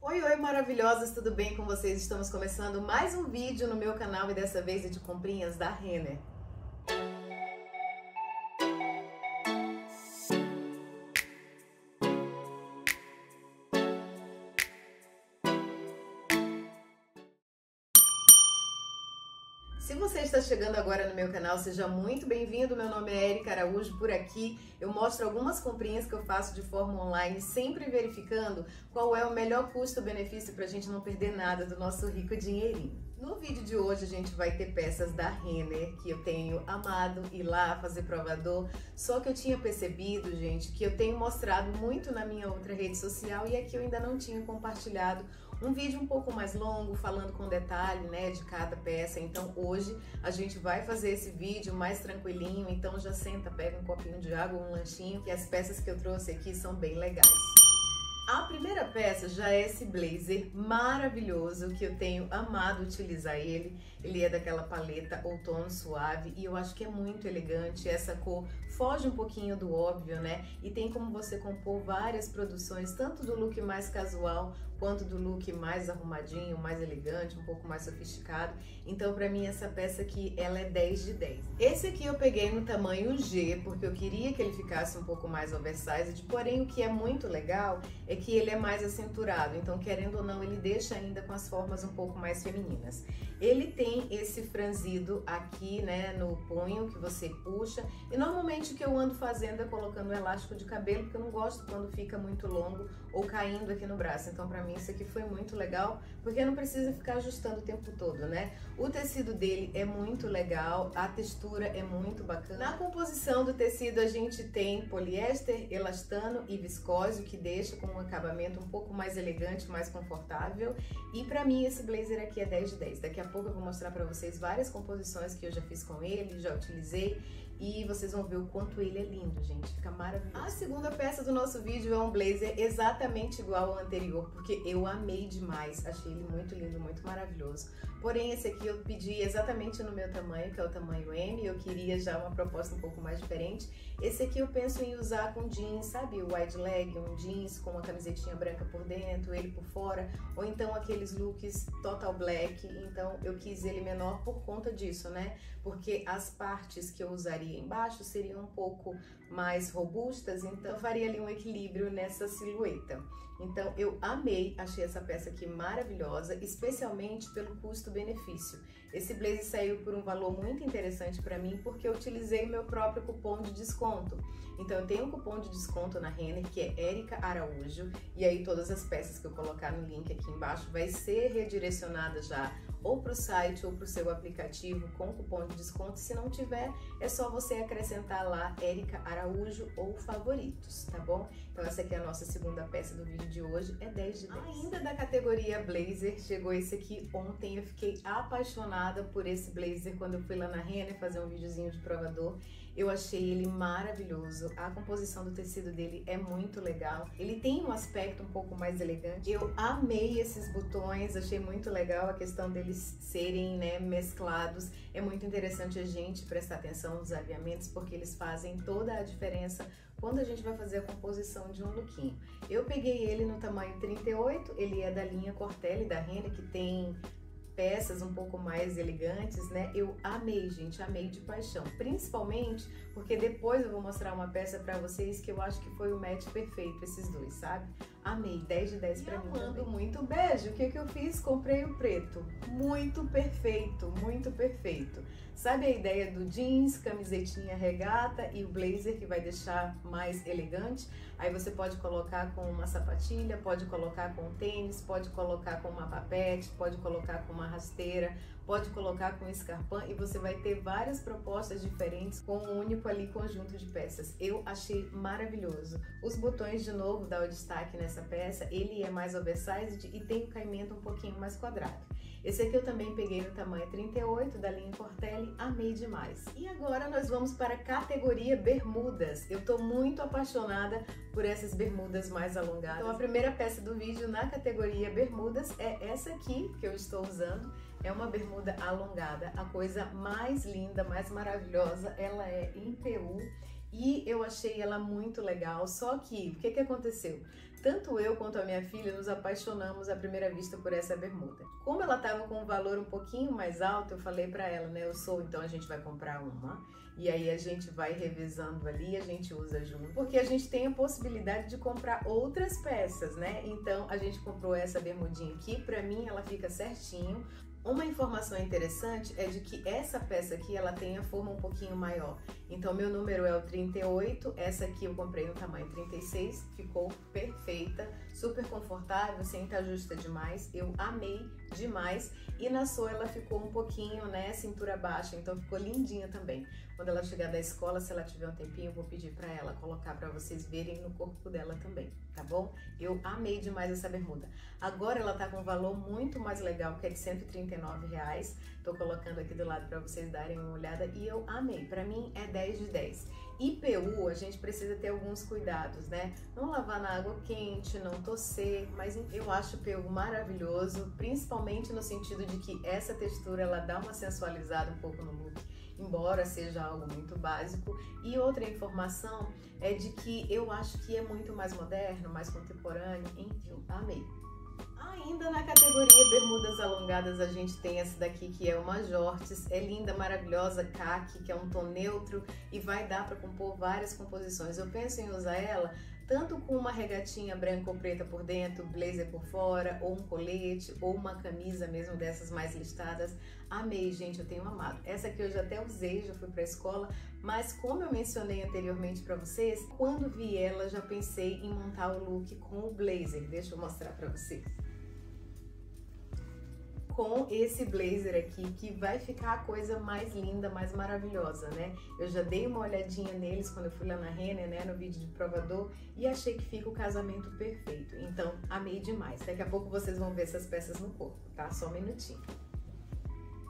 Oi, oi, maravilhosas, tudo bem com vocês? Estamos começando mais um vídeo no meu canal e dessa vez é de comprinhas da Renner. Você está chegando agora no meu canal, seja muito bem-vindo. Meu nome é Erika Araújo, por aqui eu mostro algumas comprinhas que eu faço de forma online, sempre verificando qual é o melhor custo-benefício para a gente não perder nada do nosso rico dinheirinho. No vídeo de hoje a gente vai ter peças da Renner que eu tenho amado ir lá fazer provador, só que eu tinha percebido, gente, que eu tenho mostrado muito na minha outra rede social e aqui eu ainda não tinha compartilhado um vídeo um pouco mais longo, falando com detalhe, né, de cada peça. Então hoje a gente vai fazer esse vídeo mais tranquilinho, então já senta, pega um copinho de água, um lanchinho, que as peças que eu trouxe aqui são bem legais. A primeira peça já é esse blazer maravilhoso que eu tenho amado utilizar ele. Ele é daquela paleta outono suave e eu acho que é muito elegante. Essa cor foge um pouquinho do óbvio, né? E tem como você compor várias produções, tanto do look mais casual quanto do look mais arrumadinho, mais elegante, um pouco mais sofisticado. Então, para mim, essa peça aqui, ela é 10 de 10. Esse aqui eu peguei no tamanho G, porque eu queria que ele ficasse um pouco mais oversized, porém, o que é muito legal é que ele é mais acinturado, então, querendo ou não, ele deixa ainda com as formas um pouco mais femininas. Ele tem esse franzido aqui, né, no punho, que você puxa, e normalmente o que eu ando fazendo é colocando um elástico de cabelo, porque eu não gosto quando fica muito longo ou caindo aqui no braço. Então, para mim, isso aqui foi muito legal, porque não precisa ficar ajustando o tempo todo, né? O tecido dele é muito legal, a textura é muito bacana. Na composição do tecido, a gente tem poliéster, elastano e viscose, que deixa com um acabamento um pouco mais elegante, mais confortável. E para mim, esse blazer aqui é 10 de 10. Daqui a pouco eu vou mostrar para vocês várias composições que eu já fiz com ele, já utilizei e vocês vão ver o quanto ele é lindo, gente. Fica maravilhoso. A segunda peça do nosso vídeo é um blazer exatamente igual ao anterior, porque eu amei demais. Achei ele muito lindo, muito maravilhoso. Porém, esse aqui eu pedi exatamente no meu tamanho, que é o tamanho M. Eu queria já uma proposta um pouco mais diferente. Esse aqui eu penso em usar com jeans, sabe? O wide leg, um jeans com uma camisetinha branca por dentro, ele por fora. Ou então aqueles looks total black. Então, eu quis ele menor por conta disso, né? Porque as partes que eu usaria embaixo seriam um pouco mais robustas, então faria ali um equilíbrio nessa silhueta. Então eu amei, achei essa peça aqui maravilhosa, especialmente pelo custo-benefício. Esse blazer saiu por um valor muito interessante para mim porque eu utilizei meu próprio cupom de desconto. Então eu tenho um cupom de desconto na Renner que é Erika Araújo e aí todas as peças que eu colocar no link aqui embaixo vai ser redirecionada já ou para o site ou para o seu aplicativo com cupom de desconto. Se não tiver, é só você acrescentar lá Érica Araújo ou favoritos, tá bom? Então essa aqui é a nossa segunda peça do vídeo de hoje, é 10 de 10. Ainda da categoria blazer, chegou esse aqui ontem, eu fiquei apaixonada por esse blazer quando eu fui lá na Renner fazer um videozinho de provador. Eu achei ele maravilhoso, a composição do tecido dele é muito legal. Ele tem um aspecto um pouco mais elegante. Eu amei esses botões, achei muito legal a questão deles serem né, mesclados. É muito interessante a gente prestar atenção nos aviamentos porque eles fazem toda a diferença quando a gente vai fazer a composição de um lookinho. Eu peguei ele no tamanho 38, ele é da linha Cortelli da Renner, que tem peças um pouco mais elegantes, né? Eu amei, gente, amei de paixão. Principalmente porque depois eu vou mostrar uma peça para vocês que eu acho que foi o match perfeito, esses dois, sabe? Amei, 10 de 10 para mim também. muito beijo. O que, que eu fiz? Comprei o preto. Muito perfeito, muito perfeito. Sabe a ideia do jeans, camisetinha regata e o blazer que vai deixar mais elegante? Aí você pode colocar com uma sapatilha, pode colocar com tênis, pode colocar com uma papete, pode colocar com uma rasteira, pode colocar com escarpão e você vai ter várias propostas diferentes com um único ali conjunto de peças. Eu achei maravilhoso. Os botões de novo dá o destaque nessa peça, ele é mais oversized e tem o caimento um pouquinho mais quadrado. Esse aqui eu também peguei no tamanho 38 da linha Cortelli, amei demais. E agora nós vamos para a categoria bermudas. Eu tô muito apaixonada por essas bermudas mais alongadas. Então a primeira peça do vídeo na categoria bermudas é essa aqui que eu estou usando. É uma bermuda alongada, a coisa mais linda, mais maravilhosa, ela é em PU e eu achei ela muito legal. Só que, o que, que aconteceu? Tanto eu quanto a minha filha nos apaixonamos à primeira vista por essa bermuda. Como ela estava com um valor um pouquinho mais alto, eu falei para ela, né? Eu sou, então a gente vai comprar uma e aí a gente vai revezando ali, a gente usa junto, porque a gente tem a possibilidade de comprar outras peças, né? Então a gente comprou essa bermudinha aqui, para mim ela fica certinho. Uma informação interessante é de que essa peça aqui ela tem a forma um pouquinho maior. Então meu número é o 38, essa aqui eu comprei no tamanho 36, ficou perfeita, super confortável, sem estar justa demais. Eu amei demais e na sua ela ficou um pouquinho, né, cintura baixa, então ficou lindinha também. Quando ela chegar da escola, se ela tiver um tempinho, eu vou pedir para ela colocar para vocês verem no corpo dela também, tá bom? Eu amei demais essa bermuda. Agora ela tá com um valor muito mais legal, que é de 139 reais. Tô colocando aqui do lado para vocês darem uma olhada e eu amei. Para mim é 10 de 10. IPU, a gente precisa ter alguns cuidados, né? Não lavar na água quente, não tosser, mas eu acho o IPU maravilhoso, principalmente no sentido de que essa textura ela dá uma sensualizada um pouco no look embora seja algo muito básico. E outra informação é de que eu acho que é muito mais moderno, mais contemporâneo, enfim, amei. Ainda na categoria bermudas alongadas, a gente tem essa daqui que é uma Jortes, é linda, maravilhosa, khaki, que é um tom neutro e vai dar para compor várias composições. Eu penso em usar ela tanto com uma regatinha branca ou preta por dentro, blazer por fora, ou um colete, ou uma camisa mesmo dessas mais listadas. Amei, gente, eu tenho amado. Essa aqui eu já até usei, já fui para escola, mas como eu mencionei anteriormente para vocês, quando vi ela já pensei em montar o look com o blazer. Deixa eu mostrar para vocês com esse blazer aqui, que vai ficar a coisa mais linda, mais maravilhosa, né? Eu já dei uma olhadinha neles quando eu fui lá na Renner, né, no vídeo de provador, e achei que fica o casamento perfeito. Então, amei demais. Daqui a pouco vocês vão ver essas peças no corpo, tá? Só um minutinho.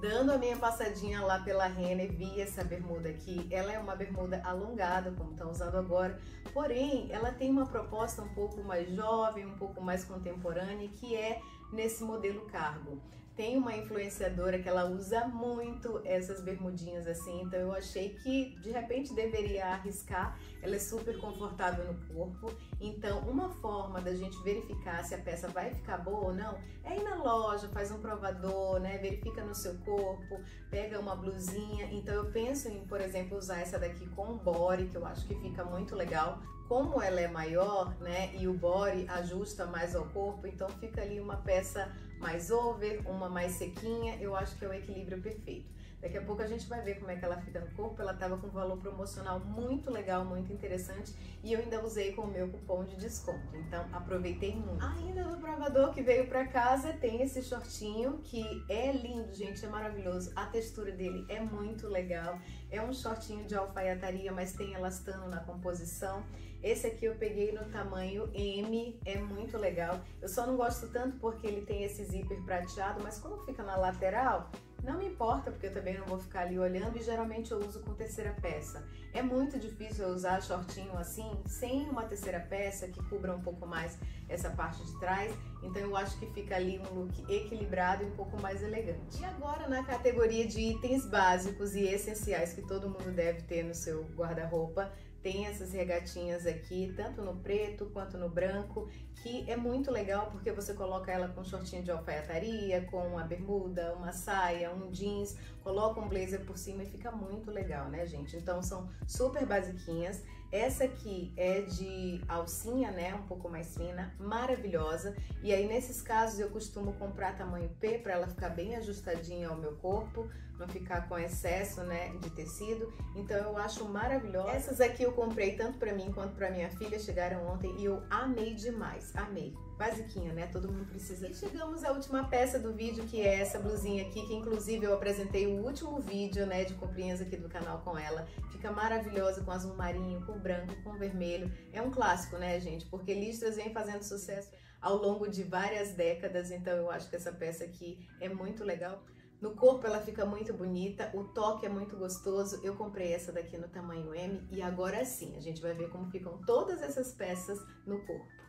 Dando a minha passadinha lá pela Renner, vi essa bermuda aqui. Ela é uma bermuda alongada, como estão usando agora, porém, ela tem uma proposta um pouco mais jovem, um pouco mais contemporânea, que é nesse modelo cargo tem uma influenciadora que ela usa muito essas bermudinhas assim, então eu achei que de repente deveria arriscar. Ela é super confortável no corpo, então uma forma da gente verificar se a peça vai ficar boa ou não é ir na loja, faz um provador, né? Verifica no seu corpo, pega uma blusinha. Então eu penso em, por exemplo, usar essa daqui com um body, que eu acho que fica muito legal como ela é maior, né, e o body ajusta mais ao corpo, então fica ali uma peça mais over, uma mais sequinha, eu acho que é o equilíbrio perfeito. Daqui a pouco a gente vai ver como é que ela fica no corpo. Ela estava com um valor promocional muito legal, muito interessante. E eu ainda usei com o meu cupom de desconto. Então aproveitei muito. Ainda no provador que veio para casa tem esse shortinho que é lindo, gente. É maravilhoso. A textura dele é muito legal. É um shortinho de alfaiataria, mas tem elastano na composição. Esse aqui eu peguei no tamanho M, é muito legal. Eu só não gosto tanto porque ele tem esse zíper prateado, mas como fica na lateral, não me importa, porque eu também não vou ficar ali olhando e geralmente eu uso com terceira peça. É muito difícil eu usar shortinho assim, sem uma terceira peça que cubra um pouco mais essa parte de trás. Então eu acho que fica ali um look equilibrado e um pouco mais elegante. E agora na categoria de itens básicos e essenciais que todo mundo deve ter no seu guarda-roupa, tem essas regatinhas aqui, tanto no preto quanto no branco, que é muito legal porque você coloca ela com shortinho de alfaiataria, com uma bermuda, uma saia, um jeans, coloca um blazer por cima e fica muito legal, né, gente? Então são super basiquinhas. Essa aqui é de alcinha, né, um pouco mais fina, maravilhosa. E aí nesses casos eu costumo comprar tamanho P para ela ficar bem ajustadinha ao meu corpo, não ficar com excesso, né, de tecido. Então eu acho maravilhosa. Essas aqui eu comprei tanto para mim quanto para minha filha, chegaram ontem e eu amei demais, amei basiquinha, né? Todo mundo precisa. E chegamos à última peça do vídeo, que é essa blusinha aqui, que inclusive eu apresentei o último vídeo, né, de comprinhas aqui do canal com ela. Fica maravilhosa com azul marinho, com branco, com vermelho. É um clássico, né, gente? Porque listras vem fazendo sucesso ao longo de várias décadas, então eu acho que essa peça aqui é muito legal. No corpo ela fica muito bonita, o toque é muito gostoso. Eu comprei essa daqui no tamanho M e agora sim, a gente vai ver como ficam todas essas peças no corpo.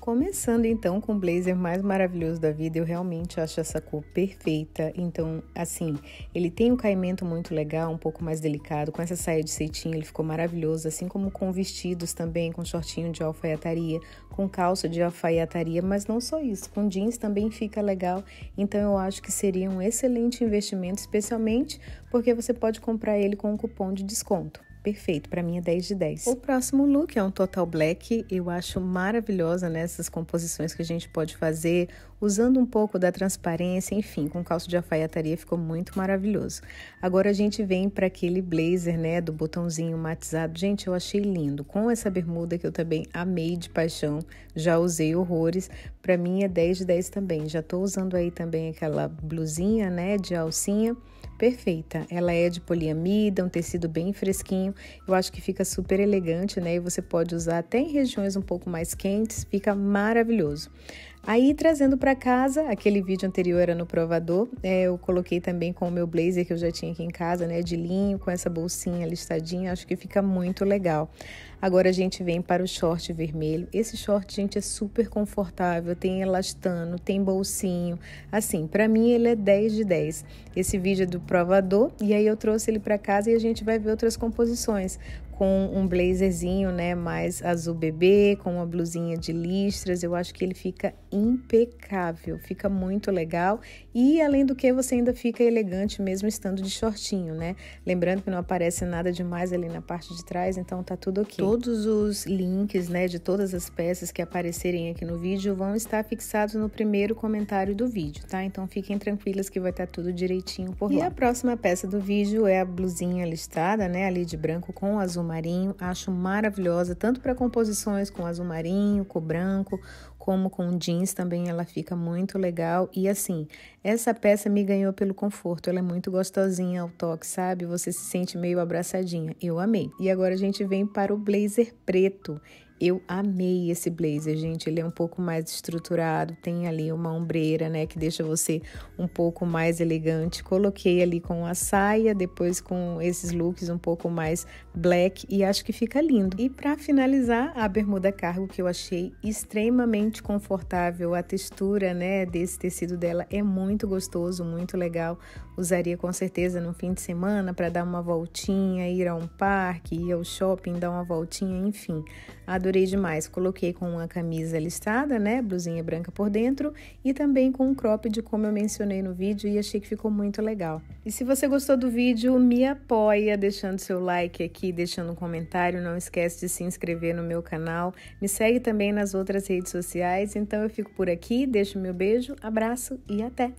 Começando então com o blazer mais maravilhoso da vida, eu realmente acho essa cor perfeita. Então, assim, ele tem um caimento muito legal, um pouco mais delicado. Com essa saia de cetim, ele ficou maravilhoso, assim como com vestidos também, com shortinho de alfaiataria, com calça de alfaiataria, mas não só isso, com jeans também fica legal. Então, eu acho que seria um excelente investimento, especialmente porque você pode comprar ele com um cupom de desconto perfeito, para mim é 10 de 10. O próximo look é um total black, eu acho maravilhosa nessas né, composições que a gente pode fazer, usando um pouco da transparência, enfim, com calço de alfaiataria ficou muito maravilhoso. Agora a gente vem para aquele blazer, né, do botãozinho matizado. Gente, eu achei lindo, com essa bermuda que eu também amei de paixão, já usei horrores, para mim é 10 de 10 também. Já tô usando aí também aquela blusinha, né, de alcinha, perfeita. Ela é de poliamida, um tecido bem fresquinho. Eu acho que fica super elegante, né? E você pode usar até em regiões um pouco mais quentes, fica maravilhoso. Aí trazendo para casa, aquele vídeo anterior era no provador, é, eu coloquei também com o meu blazer que eu já tinha aqui em casa, né, de linho, com essa bolsinha listadinha, acho que fica muito legal. Agora a gente vem para o short vermelho. Esse short, gente, é super confortável, tem elastano, tem bolsinho. Assim, para mim ele é 10 de 10. Esse vídeo é do provador e aí eu trouxe ele para casa e a gente vai ver outras composições com um blazerzinho, né, mais azul bebê, com uma blusinha de listras. Eu acho que ele fica impecável, fica muito legal e além do que você ainda fica elegante mesmo estando de shortinho, né? Lembrando que não aparece nada demais ali na parte de trás, então tá tudo ok. Todos os links, né, de todas as peças que aparecerem aqui no vídeo vão estar fixados no primeiro comentário do vídeo, tá? Então fiquem tranquilas que vai estar tá tudo direitinho por lá. E a próxima peça do vídeo é a blusinha listada, né, ali de branco com azul marinho. Acho maravilhosa, tanto para composições com azul marinho, com branco, como com jeans também ela fica muito legal. E assim, essa peça me ganhou pelo conforto. Ela é muito gostosinha ao toque, sabe? Você se sente meio abraçadinha. Eu amei. E agora a gente vem para o blazer preto. Eu amei esse blazer, gente. Ele é um pouco mais estruturado, tem ali uma ombreira, né, que deixa você um pouco mais elegante. Coloquei ali com a saia, depois com esses looks um pouco mais black e acho que fica lindo. E para finalizar, a bermuda cargo que eu achei extremamente confortável. A textura, né, desse tecido dela é muito gostoso, muito legal. Usaria com certeza no fim de semana para dar uma voltinha, ir a um parque, ir ao shopping, dar uma voltinha, enfim. Adorei demais. Coloquei com uma camisa listada, né? Blusinha branca por dentro e também com um cropped, como eu mencionei no vídeo, e achei que ficou muito legal. E se você gostou do vídeo, me apoia deixando seu like aqui, deixando um comentário. Não esquece de se inscrever no meu canal. Me segue também nas outras redes sociais. Então eu fico por aqui, deixo meu beijo, abraço e até!